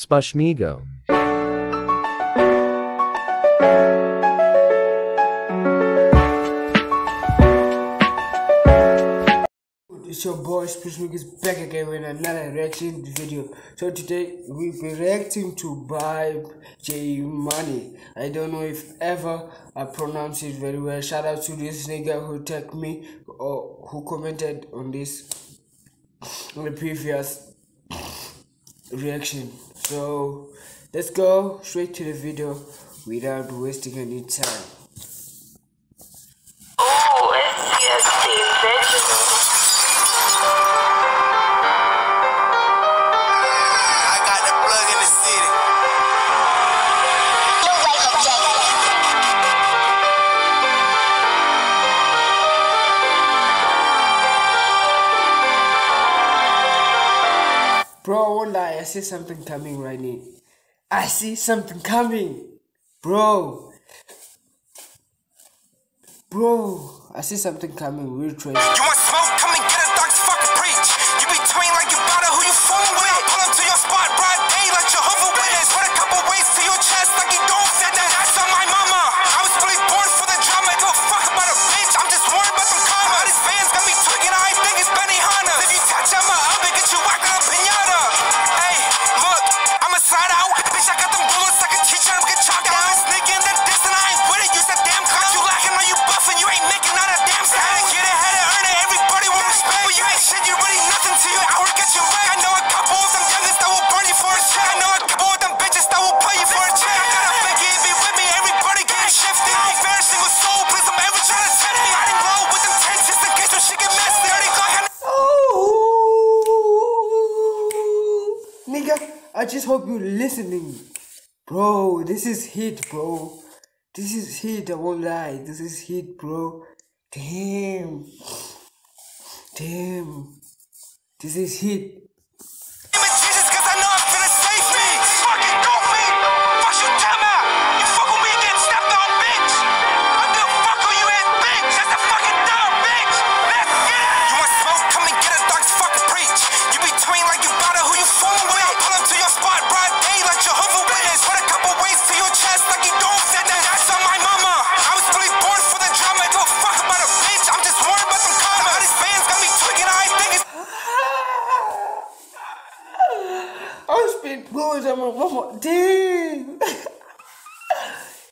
Spushmigo. It's your boy Spushmigo is back again with another reaction video. So today we'll be reacting to Vibe J Money. I don't know if ever I pronounce it very well. Shout out to this nigga who tagged me or who commented on this on the previous reaction. So let's go straight to the video without wasting any time. Bro, I won't lie, I see something coming right now. I see something coming. Bro. Bro, I see something coming real crazy. I just hope you're listening, bro. This is hit, bro. This is hit. I won't lie. This is hit, bro. Damn, damn. This is hit. Damn.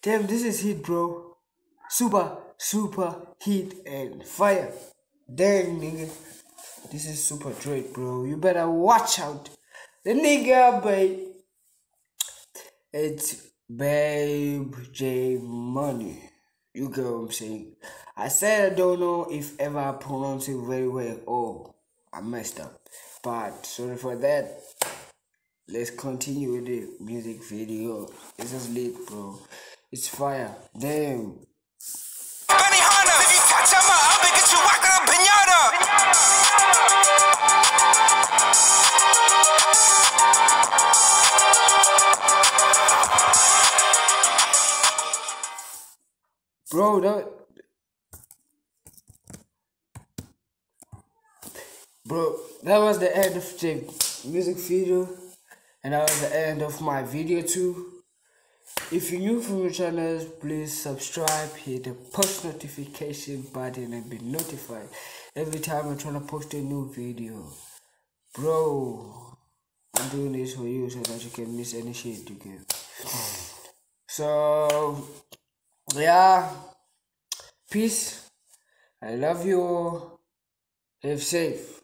Damn, this is heat, bro. Super, super heat and fire. Damn, nigga. This is super Drake, bro. You better watch out. The nigga, babe. It's Babe J Money. You get what I'm saying? I said I don't know if ever I pronounce it very well. Oh, I messed up. But sorry for that. Let's continue with the music video. This is lit, bro. It's fire. Damn. Bro, that. Bro, that was the end of the music video. And that was the end of my video too. If you're new from the channel, please subscribe, hit the post notification button and be notified every time I'm trying to post a new video. Bro, I'm doing this for you so that you can miss any shit you get. So, yeah, peace. I love you all. Live safe.